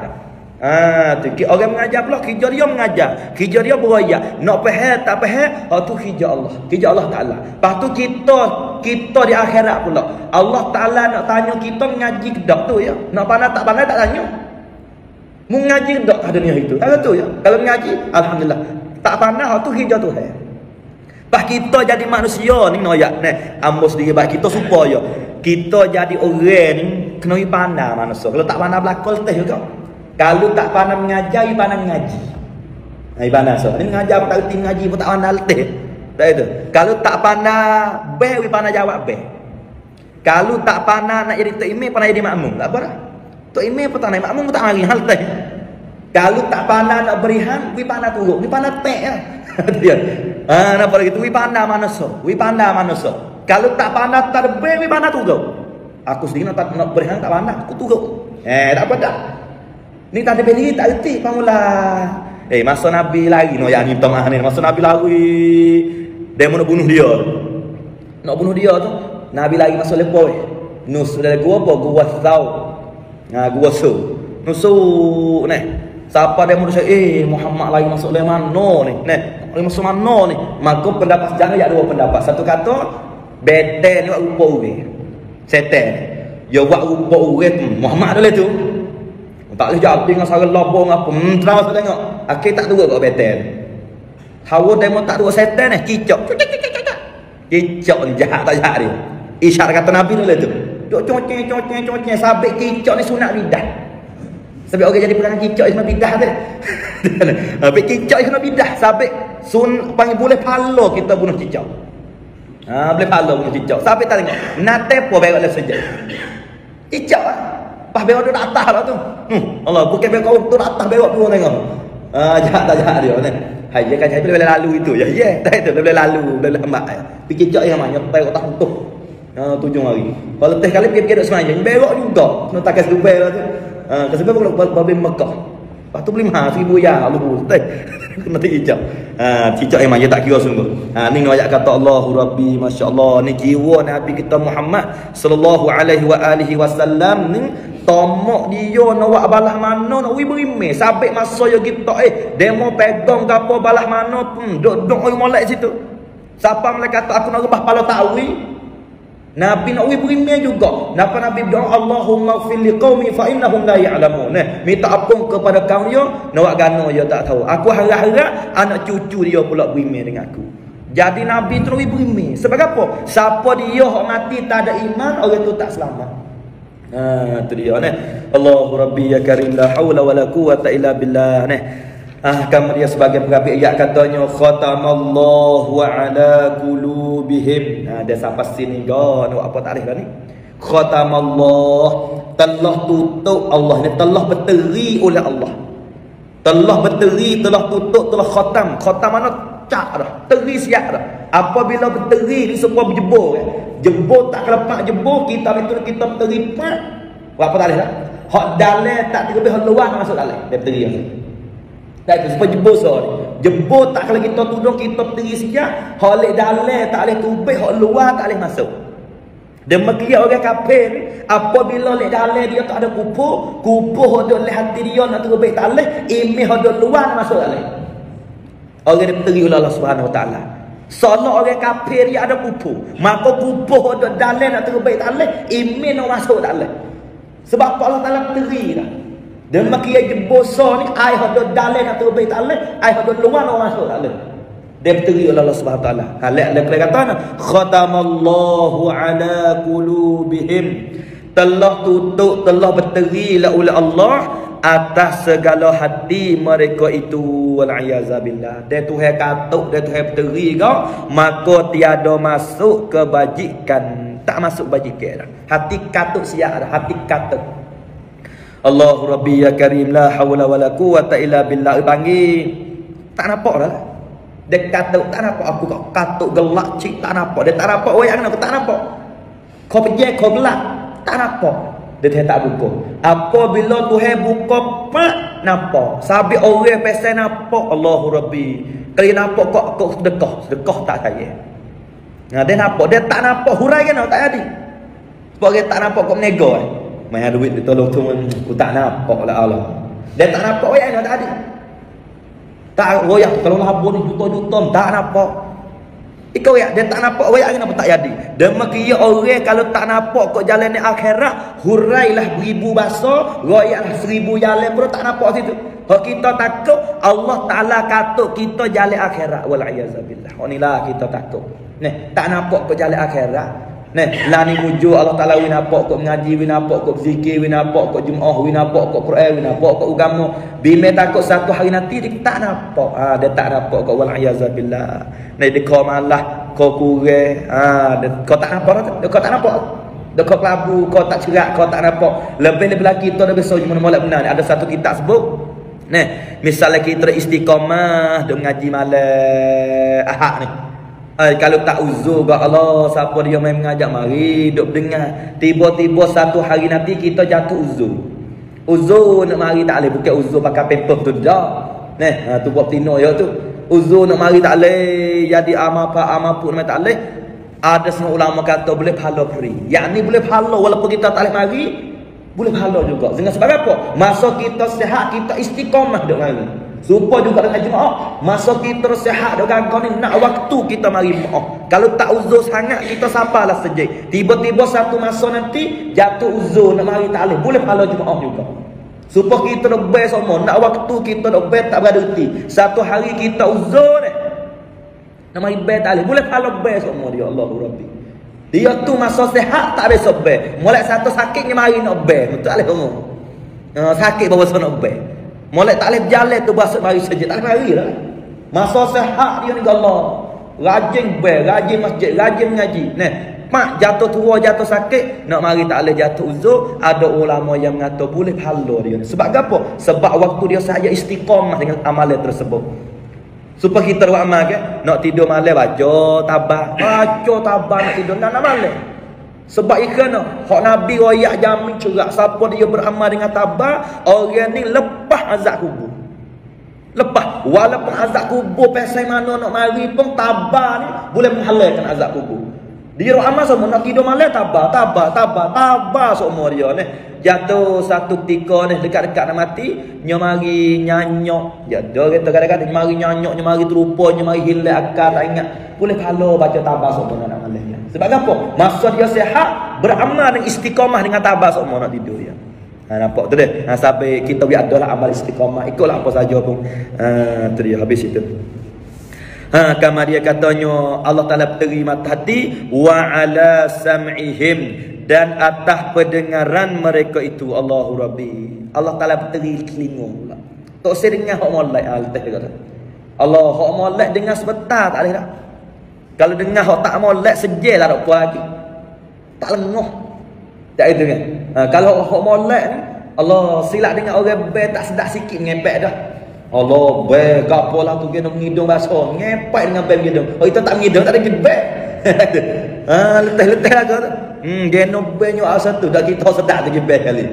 Ah, tu orang mengajar pula kijau dia mengajar. Kijau dia beroyak. Nak faham tak faham, hak tu kijau Allah. Kijau Allah Taala. Lepas tu kita kita di akhirat pula. Allah Taala nak tanya kita mengaji ke tak tu ya. Nak pandai tak pandai tak tanya. Mengaji tak kat dunia itu. Kalau tu ya. Kalau mengaji, Alhamdulillah. Tak pandai, tu hijau tu. Hai. Bah kita jadi manusia ni noyak ni. Ambo sendiri bah kita supaya kita jadi orang ni kena pandai manusia. Kalau tak pandai belakang letih juga. Kalau tak pandai mengajar, pandai mengaji. Nah, pandai so. Ni mengajar tak reti mengaji pun tak pandai letih. Tak itu. Kalau tak pandai beh, pandai jawab beh. Kalau tak pandai nak jadi tok imam, pandai jadi makmum. Tak apa dah. Tok Imam pun tak naik makmum pun tak mari hal teh. Kalau tak pandai nak berihan, wi pandai turun. Wi pandai tek ya. Dia. Ah, nak pada gitu wi pandai mana so? Wi pandai mana so? Kalau tak pandai terbe wi pandai turun. Aku sendiri nak nak berihan tak pandai, aku turun. Eh, tak apa dah. Ni tak ada beli tak reti pamula. Eh, masa Nabi lagi no yang minta maaf ni. Masa Nabi lagi dia mau bunuh dia. Nak bunuh dia tu, Nabi lagi masa lepo. Nus sudah gua apa? Gua tahu Ha gua su. Nusu ni. Siapa dia manusia eh Muhammad lagi masuk le mano ni. Ni, lagi masuk mano ni. Maka pendapat jangan ya dua pendapat. Satu kata bete ni buat rupa ure. Setan. Ya buat rupa ure tu. Muhammad dah tu. Tak boleh jawab dengan sara lobong apa. Hmm, terus saya tengok. Akhir tak dua kau bete. Hawa demo tak dua setan ni. Cicok. Cicok ni jahat tak jahat dia. Isyarat kata Nabi dulu tu. Duk coceng coceng coceng sabit kicok ni sunat bidah. Sabit orang jadi perang kicok sunat bidah tu. Sabit kicok sunat bidah, sabit sun panggil boleh palo kita bunuh kicok. Ha boleh palo bunuh kicok. Sabit tak tengok. Nate po berak le saja. Kicok ah. Pas berak tu atas lah tu. Hmm, Allah bukan berak tu atas berak tu tengok. Ah jahat tak jahat dia ni. Hai dia kan boleh lalu itu. Ya ya, tak itu boleh lalu, boleh lambat. Pergi kicok yang mana? Berak tak utuh. Ha, tujuh hari. Kalau teh kali pergi duduk semayang, berok juga. Kena takas Dubai lah tu. Ha, kesebab kalau babi Mekah. Lepas tu beli mahal, seribu ya, lu teh. Kena tik hijab. Ha, cicak yang tak kira sungguh. Ha, ni ayat kata Allahu Rabbi, Masya Allah. Ni jiwa Nabi kita Muhammad sallallahu alaihi wa alihi wasallam ni tomok dia nak buat balah mana nak wi berimeh sampai masa yo kita eh demo pegang gapo balah mana pun duk duk oi molek situ siapa mereka kata aku nak rebah pala tawi Nabi nak wih berimeh juga. Napa Nabi berdoa Allahumma ighfir liqaumi fa innahum la ya'lamun. Nah, minta ampun kepada kaum dia, nak gano dia tak tahu. Aku harap-harap anak cucu dia pula berimeh dengan aku. Jadi Nabi tu wih berimeh. Sebab apa? Siapa dia yang mati tak ada iman, orang tu tak selamat. Ha, tu dia nah. Allahu Rabbi ya karim la haula wala quwata illa billah. Nah. Ah kemudian sebagai perapi ayat katanya khatamallahu ala qulubihim. Ha dia sampai sini nak apa takrif dah ni? Khatamallah telah tutup Allah ni telah berteri oleh Allah. Telah berteri, telah tutup, telah khatam. Khatam mana? Cak dah. Teri siap dah. Apabila berteri ni semua berjebur kan. Jebur tak kelepak jebur, kita itu kita berteri pak. Apa takrif dah? Hak dalam tak terlebih hak luar masuk dalam. Dia berteri yang tak itu sebab jebur so ni. Jebur tak kalau kita tudung kita berdiri sekejap. Halik dalam tak boleh tubih. Hak luar tak boleh masuk. Dan mekia orang kafir apabila lek dalam dia tak ada kupu, kupu ada oleh hati dia nak terubih tak boleh, imi ada luar masuk dalam. Orang dia berdiri oleh Allah Taala. Soalnya orang kafir dia ada kupu, maka kupu ada dalam nak terubih tak boleh, imi nak masuk boleh. Sebab Allah Taala berdiri dah. Dan makia jebosa ni ai hado dalil nak terbaik tak leh, ai hado luar orang masuk tak. Dia berteri oleh Allah Subhanahu taala. Halak dia kata kata khatamallahu ala qulubihim. Telah tutup, telah berteri lah oleh Allah atas segala hati mereka itu walayazabillah dia Tuhan katuk dia Tuhan peteri kau maka tiada masuk kebajikan tak masuk bajikan hati katuk siap hati katuk Allah Rabbi ya Karim la hawla wa la quwata illa billah panggil tak nampak dah dia katuk tak nampak aku kau katuk gelak cik tak nampak dia tak nampak wayang aku tak nampak kau pergi kau gelak tak nampak dia Tuhan tak buka. Apabila Tuhan buka, pak nampak. Sabi orang pasal nampak Allahu Rabbi. Kalau nampak kok kok sedekah, sedekah tak kaya. Nah, dia nampak, dia tak nampak hurai kan tak jadi. Sebab dia tak nampak kok menego eh. Main duit dia tolong tu aku tak nampak lah Allah. Dia tak nampak ya tak jadi. Tak royak kalau labur ni juta-juta tak nampak. Ikau ya dia tak nampak wayak kenapa tak jadi. Demikian orang kalau tak nampak kok jalan ni akhirat, hurailah beribu basa, royak seribu jalan pun tak nampak situ. Hak kita takut Allah Taala katuk kita jalan akhirat wal iazabillah. Inilah kita takut. Ni tak nampak kok jalan akhirat. Nih, lah ni wujud Allah Taala win apa kok mengaji win apa kok zikir win apa kok jumaah win apa kok Quran win apa kok agama. Bime takut satu hari nanti dia tak nampak. Ah dia tak nampak kok wal iazabillah. Nih dia kau malah kau kure. Ah dia kau tak nampak dia kau tak nampak. Dia kau kelabu, kau tak cerak, kau tak nampak. Lebih-lebih lagi kita dah besar cuma molek benar. Ada satu kitab sebut. Nih, misalnya kita istiqamah, dia mengaji malam ahad ni. Ay, kalau tak uzur ke Allah Siapa dia main mengajak? Mari duduk dengar. Tiba-tiba satu hari nanti Kita jatuh uzur. Uzur nak mari tak boleh. Bukan uzur pakai paper tu dah. Nih, ha, tu buat tino ya tu. Uzur nak mari tak boleh. Jadi amal apa amal pun tak boleh. Ada semua ulama kata Boleh pahala free. Yang ni boleh pahala Walaupun kita tak boleh mari Boleh pahala juga. Dengan sebab apa? Masa kita sehat Kita istiqamah duduk mari Supaya juga dengan jemaah. Masa kita sihat dengan kau ni Nak waktu kita mari maaf. Kalau tak uzur sangat Kita sabarlah sejak Tiba-tiba satu masa nanti Jatuh uzur nak mari tak boleh Boleh pahala jemaah juga. Supaya kita lebih semua Nak waktu kita lebih tak berhenti Satu hari kita uzur ni Nak mari lebih tak boleh Boleh pahala lebih semua Dia Allah Rabbi. Dia tu masa sihat tak boleh sebab Mulai satu sakitnya mari nak lebih Betul boleh semua uh, Sakit bawa sana lebih Molek tak boleh berjalan tu bahasa mari saja. Tak boleh mari lah. Masa sehat dia ni Allah. Rajin ber, rajin masjid, rajin mengaji. Nah, mak jatuh tua, jatuh sakit, nak mari tak boleh jatuh uzur, ada ulama yang mengata boleh pahala dia. Sebab apa? Sebab waktu dia saja istiqamah dengan amalan tersebut. Supaya kita buat amal ke? Nak tidur malam baca tabah. Baca tabah nak tidur nak malam. Sebab ikan hak Nabi royak jamin cerak siapa dia beramal dengan tabah, orang ni lepas azab kubur. Lepas walaupun azab kubur pasal mana nak mari pun tabah ni boleh menghalalkan azab kubur. Dia amal semua nak tidur malam tabah, tabah, tabah, tabah semua dia ni. Jatuh satu ketika ni dekat-dekat nak mati, nya mari nyanyok. Ya dia kata kadang-kadang mari nyanyok, nya mari terupa, nya mari hilang akal tak ingat. Boleh kalau baca tabah semua nak malam. Sebab apa? Masa dia sihat, beramal dengan istiqamah dengan tabah semua nak tidur dia. Ha, nampak tu dia. Ha, sampai kita biar adalah amal istiqamah. Ikutlah apa saja pun. Ha, tu dia. Habis itu. Ha, kamar dia katanya Allah Ta'ala beri mata hati wa ala sam'ihim dan atas pendengaran mereka itu Allahu Rabbi Allah Ta'ala beri pula tak usah dengar hak molek Allah hak molek dengar sebentar tak boleh tak kalau dengar hak tak molek sejel lah lagi. Tak lengah. Tak itu kan. Ha, kalau hak molek ni Allah silap dengar orang be tak sedap sikit ngepek dah. Allah be gapo lah tu kena ngidung bahasa ngepek dengan be ngidung. Oh itu tak ngidung tak ada be. ha letih-letih lah tu. Hmm geno be nyu asal tu dah kita sedap lagi be kali.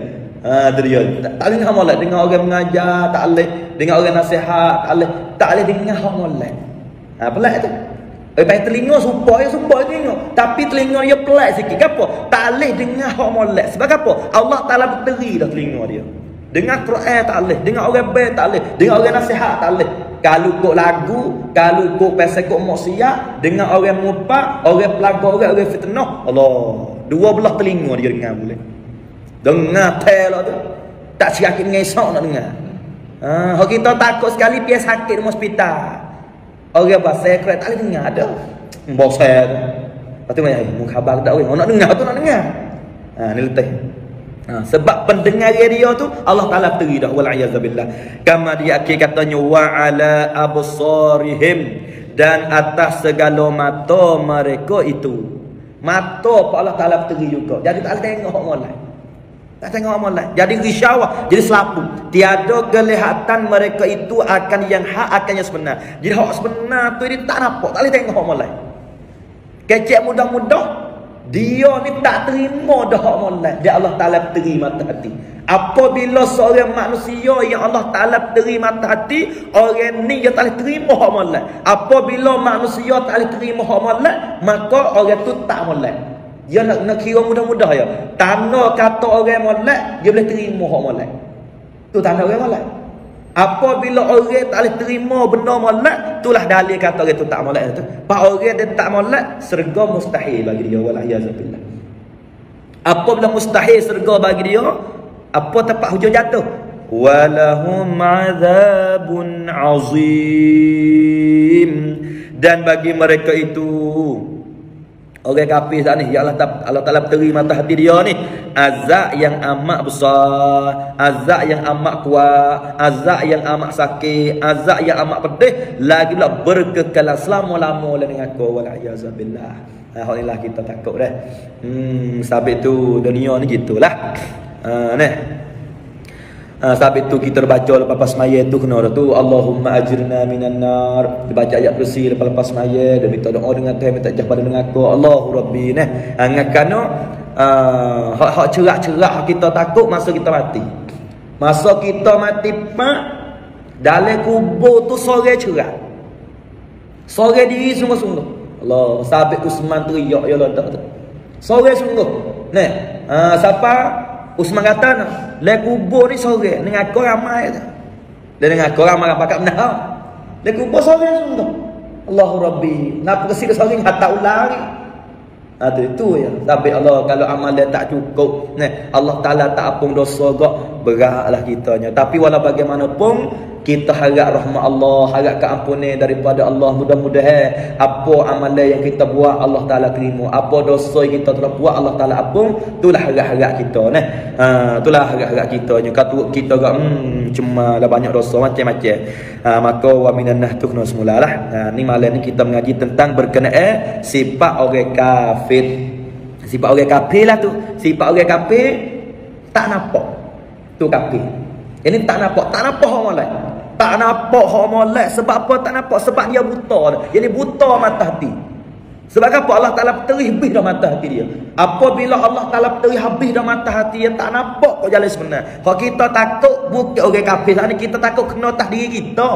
Ha tu dia. Tak, tak dengar molek dengar orang mengajar tak leh dengar orang nasihat tak leh tak leh dengar hak molek. Ha pelik tu. Eh baik telinga supaya supaya telinga. Tapi telinga dia pelat sikit. Kenapa? Tak boleh dengar hak molek. Sebab apa? Allah Taala berteri dah telinga dia. Dengar Quran tak boleh, dengar orang baik tak boleh, dengar orang nasihat tak boleh. Kalau kok lagu, kalau kok pasal kok maksiat, dengar orang mupak, orang pelaku orang orang fitnah. Allah, dua belah telinga dia dengar boleh. Dengar tel tu. Tak sikit ngesok nak dengar. Ha, kita takut sekali pias sakit di hospital. Orang bahasa kereta tak boleh dengar ada. Bos saya tu. Lepas tu banyak, mu khabar tak boleh. nak dengar tu nak dengar. Ha, ni letih. Ha, sebab pendengar dia tu Allah Taala teri dah wal iazabillah. Kama dia akhir katanya wa ala absarihim dan atas segala mata mereka itu. Mata apa Allah Taala teri juga. Jadi tak tengok lain. Tak tengok lain. Jadi risyawah, jadi selapu. Tiada kelihatan mereka itu akan yang hak akan yang sebenar. Jadi hak sebenar tu dia tak nampak, tak boleh tengok lain. Kecek mudah-mudah dia ni tak terima dah hak molek. Dia Allah Taala terima mata hati. Apabila seorang manusia yang Allah Taala terima mata hati, orang ni dia tak terima hak molek. Apabila manusia tak terima hak molek, maka orang tu tak molek. Dia nak nak kira mudah-mudah ya. Tanda kata orang molek, dia boleh terima hak molek. Tu tanda orang molek. Apabila orang tak boleh terima benda molek, itulah dalil kata orang tu tak molek tu. Pak orang dia tak molek, serga mustahil bagi dia wal iazabillah. Apabila mustahil serga bagi dia, apa tempat hujung jatuh? Walahum azabun azim. Dan bagi mereka itu Orang kafir saat ni. Ya Allah Allah Taala teri mata hati dia ni. Azab yang amat besar. Azab yang amat kuat. Azab yang amat sakit. Azab yang amat pedih. Lagi pula berkekalan selama-lama dengan kau. Wal iazabillah alhamdulillah kita takut dah. Hmm sabit tu dunia ni gitulah. Ha nah Ha, sebab itu kita baca lepas semaya tu kena tu Allahumma ajirna minan nar. Baca ayat kursi lepas lepas semaya dan minta doa dengan Tuhan minta jah pada dengan aku. Allahu Rabbi nah. Ha, ngakano uh, hak hak cerak-cerak kita takut masa kita mati. Masa kita mati pak dalam kubur tu sore cerak. Sore diri sungguh-sungguh. Allah sabit Usman teriak ya Allah tak. Sore sungguh. Nah, uh, siapa Usman kata nak, le kubur ni sore dengan kau ramai tu. Dan dengan kau ramai pakat benar. Le kubur sore tu. Allahu Rabbi. Nak pergi ke sore hatta ulang ni. Ha, tu, itu ya. Tapi Allah kalau amal dia tak cukup. Nah, Allah Ta'ala tak apung dosa gak. Beratlah kitanya. Tapi walau bagaimanapun kita harap rahmat Allah harap keampunan daripada Allah. Mudah-mudahan apa amalan yang kita buat Allah Taala terima. Apa dosa yang kita telah buat Allah Taala ampun. Itulah harap-harap kita nah. Ha, itulah harap-harap kita. Nya kata kita gak hmm cuma lah banyak dosa macam-macam. Ha, maka wa minan nah tu kena semulalah ha, ni malam ni kita mengaji tentang berkenaan sifat orang kafir. Sifat orang kafir lah tu. Sifat orang kafir tak nampak tu kafir ini tak nampak. Tak nampak orang lain tak nampak hak molek sebab apa? Tak nampak. Sebab dia buta. Jadi buta mata hati. Sebab apa? Allah Taala terih habis dah mata hati dia. Apabila Allah Taala terih habis dah mata hati dia tak nampak kok jalan sebenar. Kalau kita takut bukan orang kafir. Ni kita takut kena atas diri kita.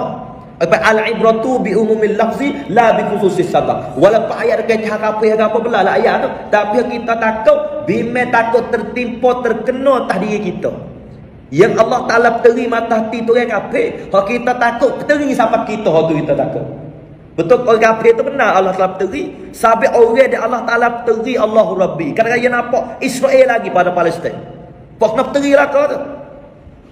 Al-ibratu bi umumil lafzi la bi khususis sabab walaupun ayat dekat cakap apa apa belah lah ayat tu. Tapi kita takut. Bime takut tertimpa terkena atas diri kita yang Allah Ta'ala teri mata hati tu orang kafir. Kalau kita takut, teri siapa kita waktu kita takut. Betul orang kafir tu benar Allah Ta'ala teri. Sampai orang dia Allah Ta'ala teri Allahu Rabbi. Kadang-kadang dia nampak Israel lagi pada Palestin. Pok nak teri lah kau tu.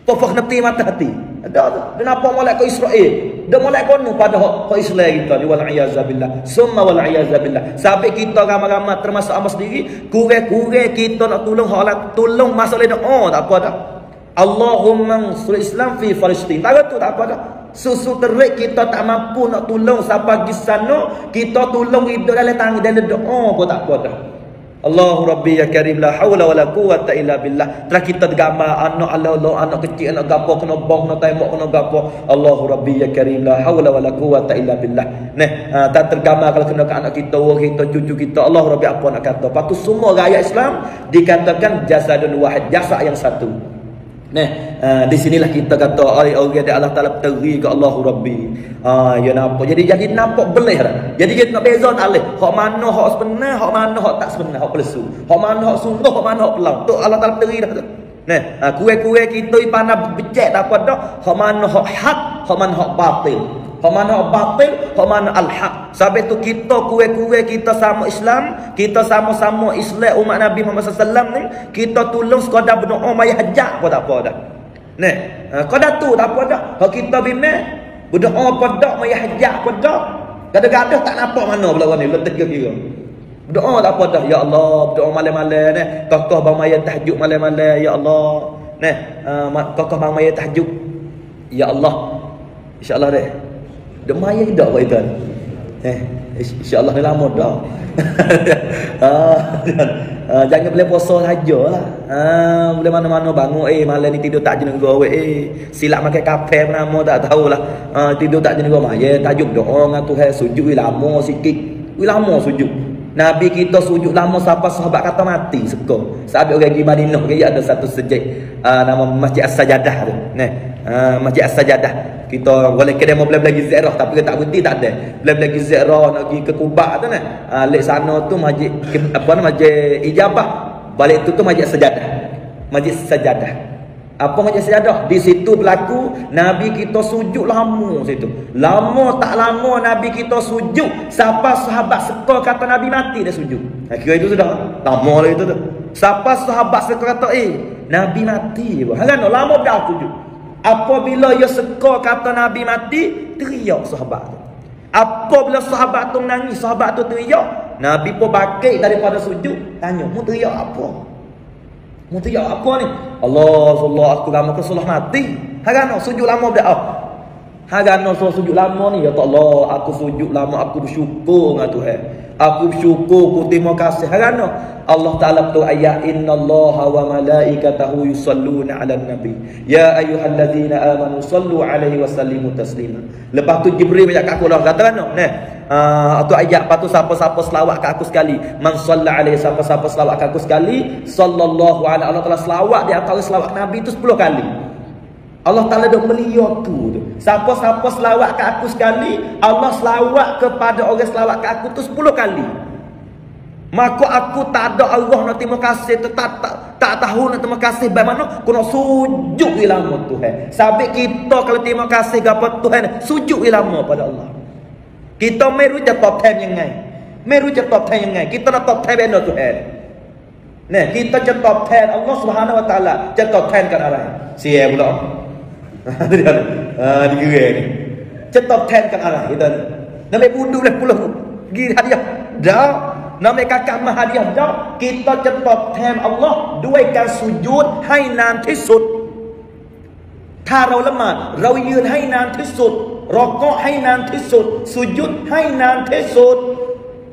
Pok nak teri mata hati. Ada tu. Dia nampak molek ke Israel. Dia molek konu pada hak Israel kita. Dia wal'iyazabillah. Summa wal'iyazabillah. Sampai kita ramai-ramai termasuk amas sendiri. Kure-kure kita nak tolong. Tolong masalah dia. Oh tak apa dah. Allahumma sur Islam fi Palestin. Tak tu tak apa dah. Susu terik kita tak mampu nak tolong siapa pergi sana, kita tolong hidup dalam tangan dalam doa pun tak apa dah. Allahu Rabbi ya Karim la haula wala quwata illa billah. Telah kita gambar anak Allah, Allah anak kecil anak gapo kena bong kena tembok kena gapo. Allahu Rabbi ya Karim la haula wala quwata illa billah. Nah, uh, tak tergambar kalau kena ke anak kita, orang kita, cucu kita. Allah Rabbi apa nak kata? Patu semua rakyat Islam dikatakan jasadun wahid, jasad yang satu. Nah, uh, di sinilah kita kata ai orang Allah Taala teri ke Allahu Rabbi. Ah, uh, ya nampak. Jadi jadi nampak belih dah. Jadi kita nak beza tak leh. Hak mana hak sebenar, hak mana hak tak sebenar, hak palsu. Hak mana hak sungguh, hak mana hak pelang. Tu Allah Taala teri dah tu. Nah, uh, kue-kue kita ipana becek tak apa dah. Hak mana hak hak, hak mana hak batil. Hak mana batil, hak mana al-haq. Sebab itu kita kue-kue kita sama Islam, kita sama-sama Islam umat Nabi Muhammad SAW ni, kita tolong sekadar berdoa maya hajat pun tak apa dah. Ni, ha, kada tu tak apa dah. Kalau kita bimbing, berdoa pada maya hajat pun dah. Kadang-kadang tak nampak mana pula orang ni, letak kira. Doa tak apa dah. Ya Allah, doa malam-malam ni. Kokoh bang maya tahajud malam-malam. Ya Allah. Nah, uh, kokoh bang maya tahajud. Ya Allah. Insya-Allah deh. Dok maya dak buat itu. Eh, insya-Allah ni lama dah. ah, uh, jangan boleh puasa sajalah. Ah, boleh mana-mana bangun eh malam ni tidur tak jenis gua eh. Silap makan kafe nama tak tahulah. Ah, tidur tak jenis gua maya tajuk doa dengan Tuhan sujud lama sikit. Lama sujud. Nabi kita sujud lama sampai sahabat kata mati seko. Sahabat orang pergi Madinah ke ada satu sejid uh, nama Masjid As-Sajadah tu. Nah, uh, Masjid As-Sajadah. Kita boleh kena mau bela-bela ziarah tapi kita tak berhenti tak ada. Bela-bela ziarah nak pergi ke Kubah tu nah. Uh, lek sana tu masjid apa nama masjid Ijabah. Balik tu tu Masjid Sajadah. Masjid Sajadah. Apa macam sejadah? Di situ berlaku Nabi kita sujud lama situ. Lama tak lama Nabi kita sujud. Siapa sahabat seka kata Nabi mati dia sujud. Akhirnya itu sudah lama lah itu tu. Siapa sahabat seka kata eh Nabi mati. Kan lama dah sujud. Apabila ia seka kata Nabi mati, teriak sahabat tu. Apabila sahabat tu nangis, sahabat tu teriak, Nabi pun bangkit daripada sujud, tanya, "Mu teriak apa?" Mu ya apa ni? Allah Allah aku lama ke salah mati. Harano sujud lama. Harano so sujud lama ni ya Allah aku sujud lama aku bersyukur dengan Tuhan. Aku bersyukur ku terima kasih. Harano Allah Taala tu ayat innallaha wa malaikatahu yusalluna 'alan nabi. Ya ayyuhallazina amanu sallu 'alaihi wa sallimu taslima. Lepas tu Jibril banyak kat aku lah kata kan? Nah, Uh, tu ayat lepas tu siapa-siapa selawat ke aku sekali man salla alaihi siapa-siapa selawat ke aku sekali sallallahu alaihi Allah Taala selawat di antara selawat Nabi itu 10 kali Allah Ta'ala dah beli aku ya tu. Siapa-siapa selawat ke aku sekali, Allah selawat kepada orang selawat ke aku tu sepuluh kali. Maka aku tak ada Allah nak terima kasih tu. Tak, tak, tak tahu nak terima kasih bagaimana. Aku nak sujud ilama Tuhan. Sambil kita kalau terima kasih ke apa Tuhan, sujud ilama pada Allah. Kita meru je top ten yang ngai. Meru je top ten yang ngai. Kita nak top ten benda Tuhan. Nah, kita je top ten Allah Subhanahu Wa Taala je top time kan arah. Siapa pula? lihat ha, digerai ni cetak tenkan arah kita ni nama budu dah pulang pergi hadiah dah nama kakak mah hadiah dah kita cetak ten Allah duai kan sujud hai nan tisud ถ้าเราละหมาดเรายืนให้นานที่สุดรอก็ให้นานที่สุด สุยุดให้นานที่สุด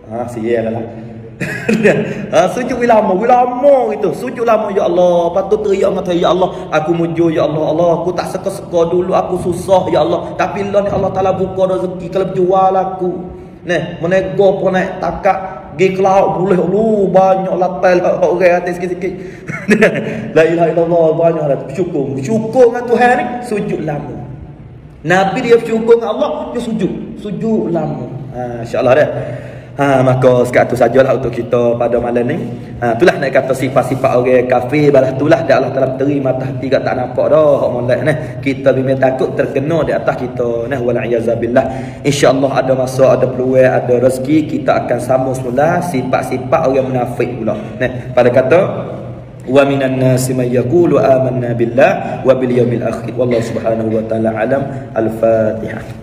อ่าสี่แย่แล้วล่ะ ha, Sujud lama Lama gitu Sujud lama Ya Allah tu teriak dengan Ya Allah Aku mujur Ya Allah Allah Aku tak seka-seka dulu Aku susah Ya Allah Tapi Allah ni Allah Ta'ala buka rezeki Kalau jual aku Nih Menego pun naik takak Gi kelauk boleh lu banyak latai lah orang atas sikit-sikit. La ilaha illallah banyak lah syukur. Syukur dengan Tuhan ni sujud lama. Nabi dia bersyukur dengan Allah, dia sujud. Sujud lama. Ha, InsyaAllah dah. Ha, maka sekat tu sajalah untuk kita pada malam ni. Ha, itulah nak kata sifat-sifat orang kafir. Balas itulah dia Allah telah teri mata hati kat tak nampak dah. Hak molek ni. Kita bimbing takut terkena di atas kita. Nah, wala'iyazabillah. InsyaAllah ada masa, ada peluang, ada rezeki. Kita akan sambung semula sifat-sifat orang munafik pula. Nah, pada kata... Wa minan nasi may yaqulu amanna billah wa bil yawmil akhir. Wallahu subhanahu wa ta'ala alam. Al-Fatihah.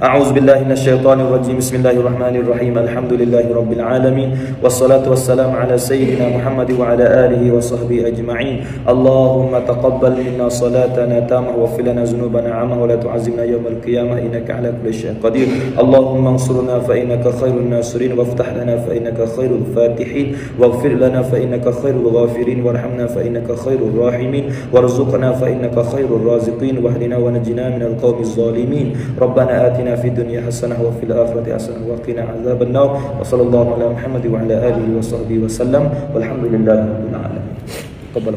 أعوذ بالله من الشيطان الرجيم. بسم الله الرحمن الرحيم. الحمد لله رب العالمين. والصلاة والسلام على سيدنا محمد وعلى آله وصحبه أجمعين. اللهم تقبل منا صلاتنا تامة. واغفر لنا ذنوبنا عامة. ولا تعزمنا يوم القيامة. إنك على كل شيء قدير. اللهم انصرنا فإنك خير الناصرين. وافتح لنا فإنك خير الفاتحين. واغفر لنا فإنك خير الغافرين. وارحمنا فإنك خير الراحمين. وارزقنا فإنك خير الرازقين. واهدنا ونجنا من القوم الظالمين. ربنا آتنا في الدنيا حسنة وفي الآخرة حسنة وقنا عذاب النار. وصلى الله على محمد وعلى آله وصحبه وسلم. والحمد لله رب العالمين. قبل